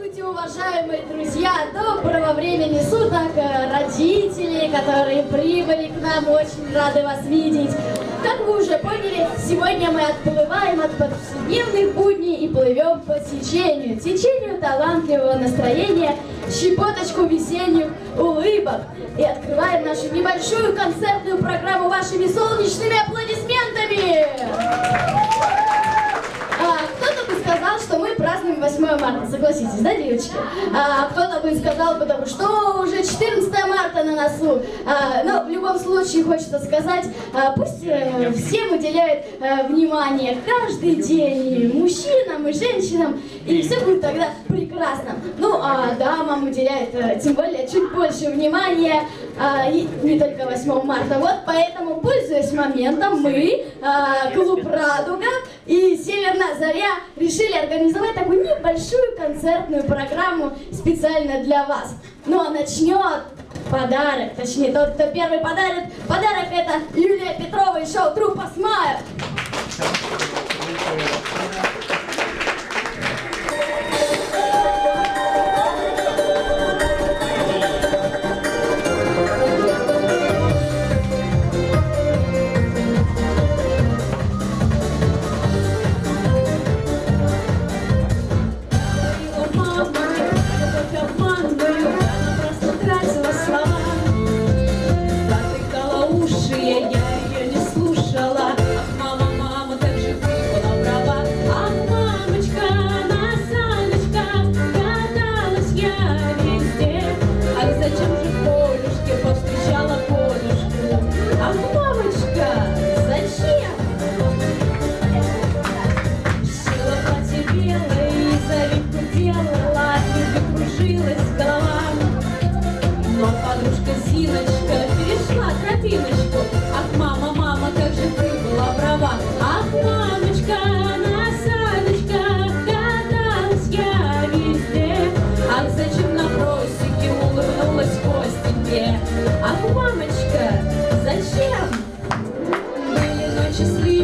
Здравствуйте, уважаемые друзья! Доброго времени суток, э, родители, которые прибыли к нам, очень рады вас видеть. Как вы уже поняли, сегодня мы отплываем от повседневных будней и плывем по течению. Течению талантливого настроения, щепоточку весенних улыбок. И открываем нашу небольшую концертную программу вашими солнечными аплодисментами! А, кто-то бы сказал, что мы празднуем 8 марта, согласитесь, да, девочки? А, кто-то бы сказал, потому что уже 14 марта на носу. А, но в любом случае хочется сказать, а, пусть э, всем уделяют э, внимание каждый день, и мужчинам, и женщинам, и все будет тогда прекрасно. Ну, а дамам уделяют э, тем более чуть больше внимания, а, и не только 8 марта. Вот поэтому, пользуясь моментом, мы, а, клуб «Радуга» и «Северная заря» решили организовать такую небольшую концертную программу специально для вас. Ну а начнет подарок, точнее тот, кто первый подарит, подарок это Юлия Петрова и шоу «Трупа Смайл». Мама,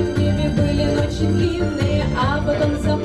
с ливнями, были ночи длинные, а потом западала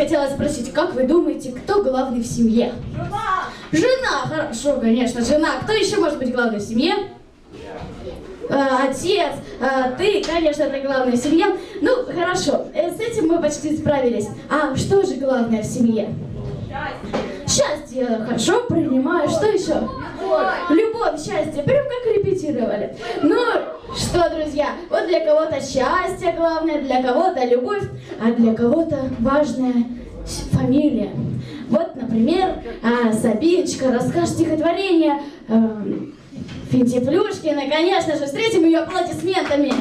хотелось спросить, как вы думаете, кто главный в семье? Жена, хорошо, конечно, жена. Кто еще может быть главный в семье? Э, Отец, э, ты, конечно, ты главный в семье. Ну, хорошо, э, с этим мы почти справились. А что же главное в семье? Счастье, хорошо, принимаю. Что еще? Любовь, счастье, прям как репетировали. Ну, Что, друзья, вот для кого-то счастье главное, для кого-то любовь, а для кого-то важная фамилия. Вот, например, а, Сабиночка расскажет стихотворение эм, Финтифлюшкиной, конечно же, встретим ее аплодисментами.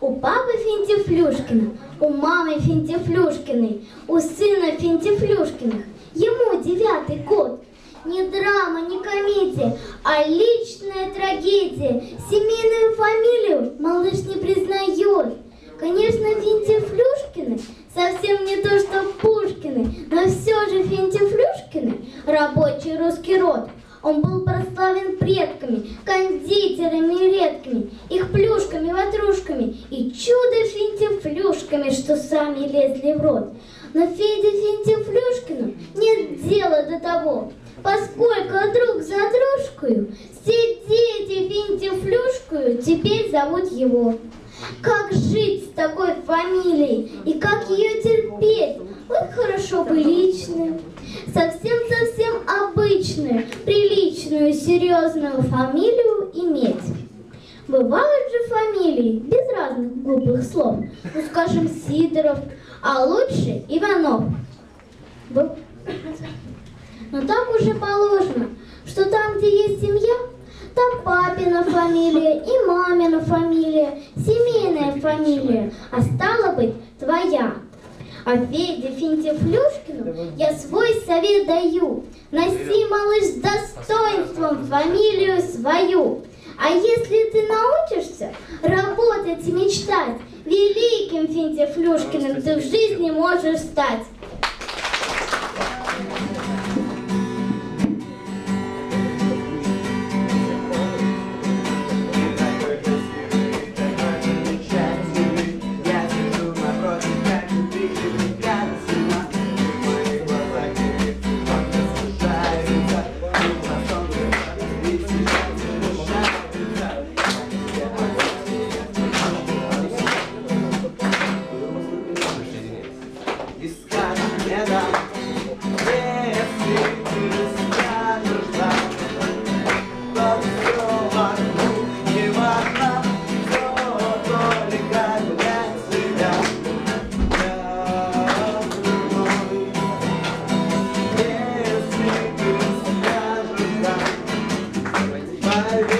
У папы Финтифлюшкина, у мамы Финтифлюшкиной, у сына Финтифлюшкиных. Ему девятый год. Не драма, не комедия, а личная трагедия. Семейную фамилию малыш не признает. Конечно, Финтифлюшкины совсем не то, что Пушкины, но все же Финтифлюшкины – рабочий русский род. Он был прославлен предками, кондитерами редкими, их плюшками, ватрушками и чудо-финтифлюшками, что сами лезли в рот. Но Феде Финтифлюшкину нет дела до того, поскольку друг за дружкою все дети Финтифлюшкою теперь зовут его. Как жить с такой фамилией и как ее терпеть? Вот хорошо бы личную, совсем-совсем обычную, приличную, серьезную фамилию иметь. Бывают же фамилии без разных глупых слов. Ну, скажем, Сидоров, а лучше Иванов. Б- Но так уже положено, что там, где есть семья, там папина фамилия и мамина фамилия, семейная фамилия, а стало быть, твоя. А Феде Финтифлюшкину я свой совет даю. Носи, малыш, с достоинством фамилию свою. А если ты научишься работать и мечтать, великим Финтифлюшкиным ты в жизни можешь стать. Amen.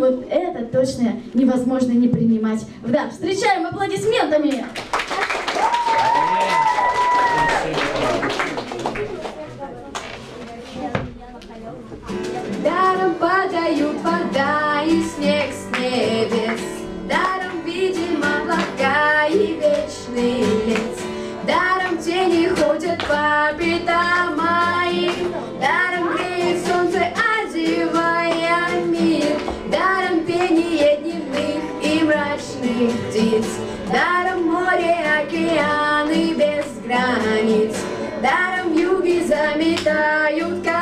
Вот это точно невозможно не принимать в дар. Встречаем аплодисментами! Даром падают вода и снег с небес, Даром, видимо, облака и вечный лес. Даром тени ходят たよか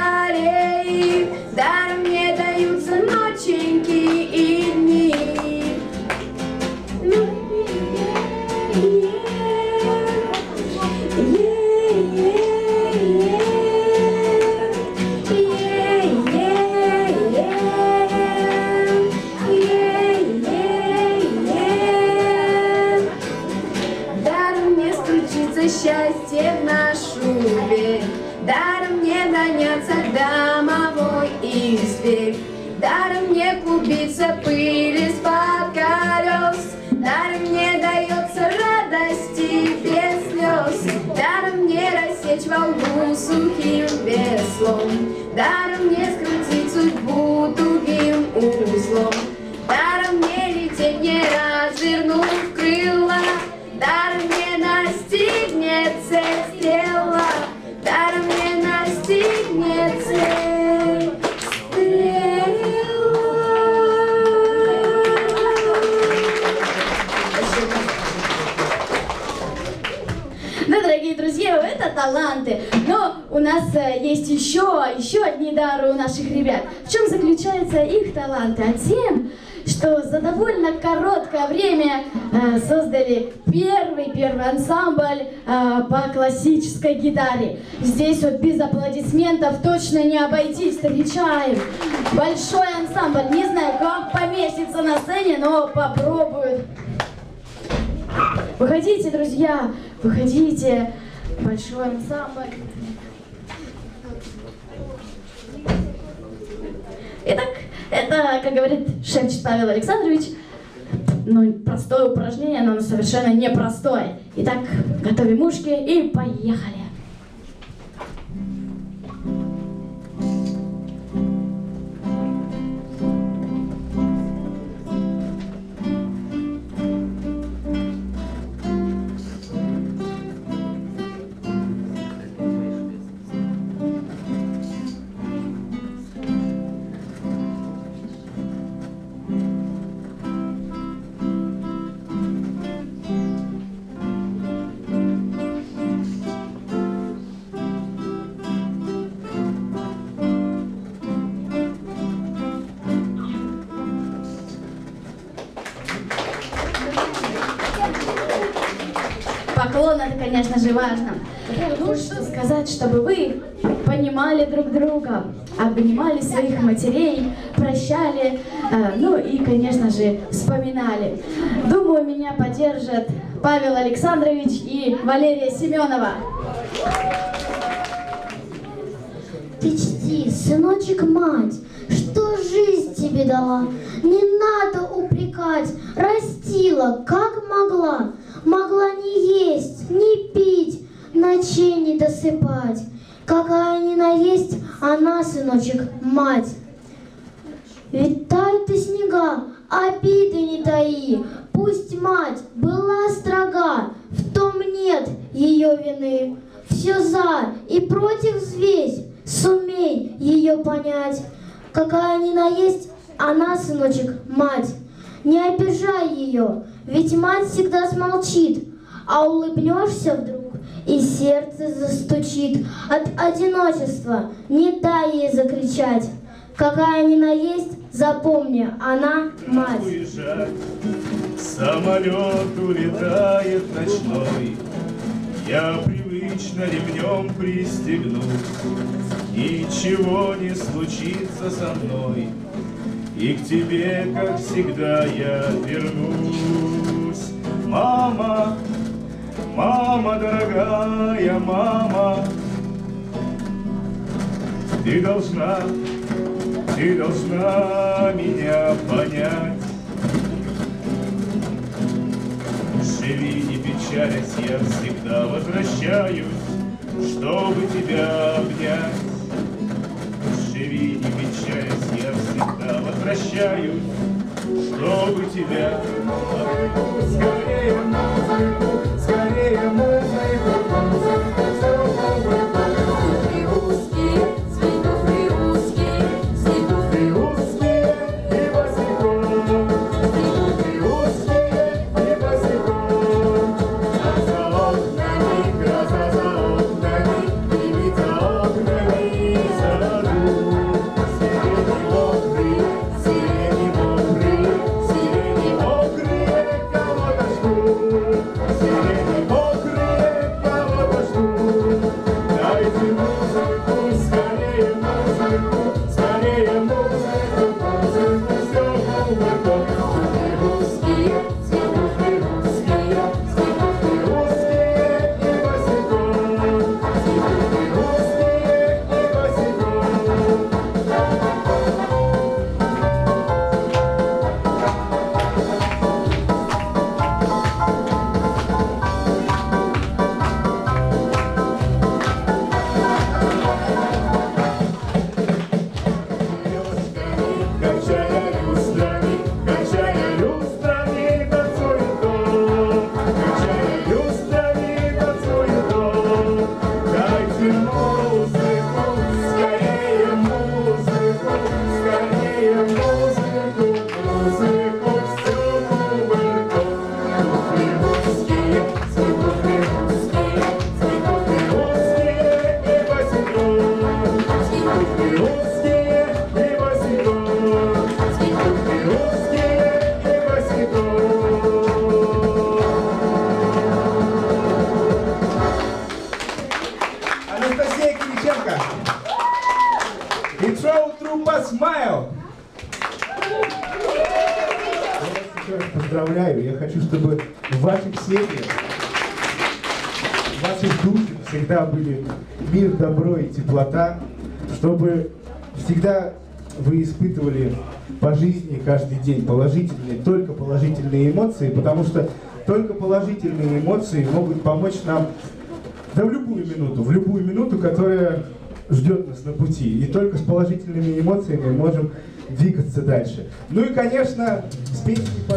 сухим веслом, Даром не скрутить одни дары у наших ребят. В чем заключаются их таланты? А тем, что за довольно короткое время э, создали первый, первый ансамбль э, по классической гитаре. Здесь вот без аплодисментов точно не обойтись. Встречаем большой ансамбль. Не знаю, как поместится на сцене, но попробуют. Выходите, друзья, выходите. Большой ансамбль. Итак, это, как говорит шепчет Павел Александрович, ну, простое упражнение, но оно совершенно непростое. Итак, готовим ушки и поехали. Поклон это, конечно же, важно. Ну, что сказать, чтобы вы понимали друг друга, обнимали своих матерей, прощали, э, ну и, конечно же, вспоминали. Думаю, меня поддержат Павел Александрович и Валерия Семенова. Ты чти, сыночек, мать, что жизнь тебе дала. Не надо упрекать, растила, как могла. Могла не есть, не пить, ночей не досыпать. Какая ни наесть, она, сыночек, мать. Ведь тают и снега, обиды не таи. Пусть мать была строга, в том нет ее вины. Все за и против взвесь, сумей ее понять. Какая ни наесть, она, сыночек, мать. Не обижай ее, ведь мать всегда смолчит, а улыбнешься вдруг, и сердце застучит от одиночества. Не дай ей закричать. Какая ни наесть, запомни, она мать. уезжать. Самолет улетает ночной, Я привычно ремнем пристегну. Ничего не случится со мной, И к тебе, как всегда, я вернусь. Мама, мама дорогая, мама, ты должна, ты должна меня понять. Живи, не печалясь, я всегда возвращаюсь, чтобы тебя обнять. Живи, не печалясь, всегда возвращаюсь, чтобы тебя обнять. Oh. В ваших семьях, в ваших душах всегда были мир, добро и теплота, чтобы всегда вы испытывали по жизни каждый день положительные, только положительные эмоции, потому что только положительные эмоции могут помочь нам да в любую минуту, в любую минуту, которая ждет нас на пути. И только с положительными эмоциями мы можем двигаться дальше. Ну и, конечно, с песней по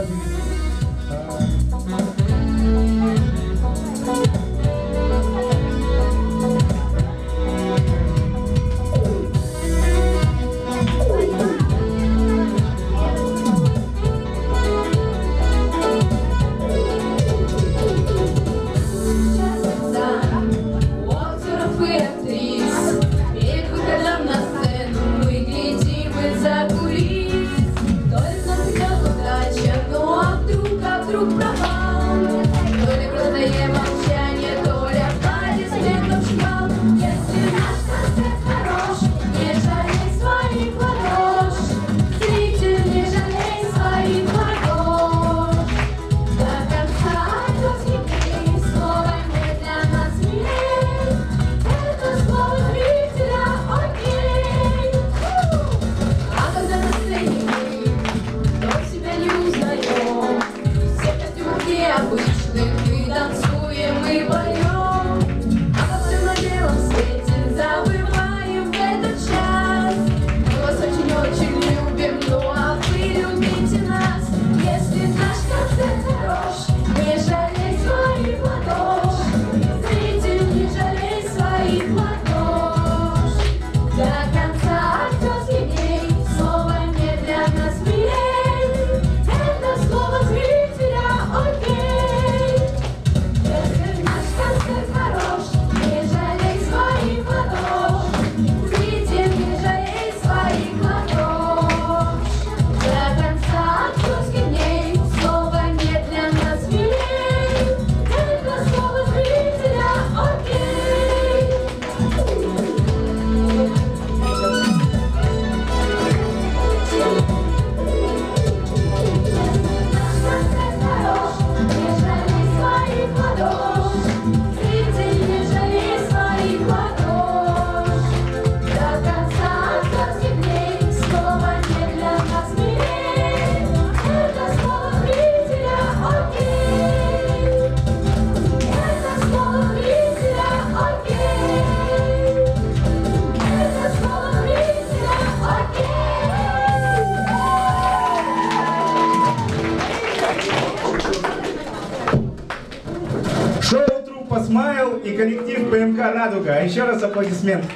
и коллектив ПМК «Радуга». А Еще раз аплодисменты.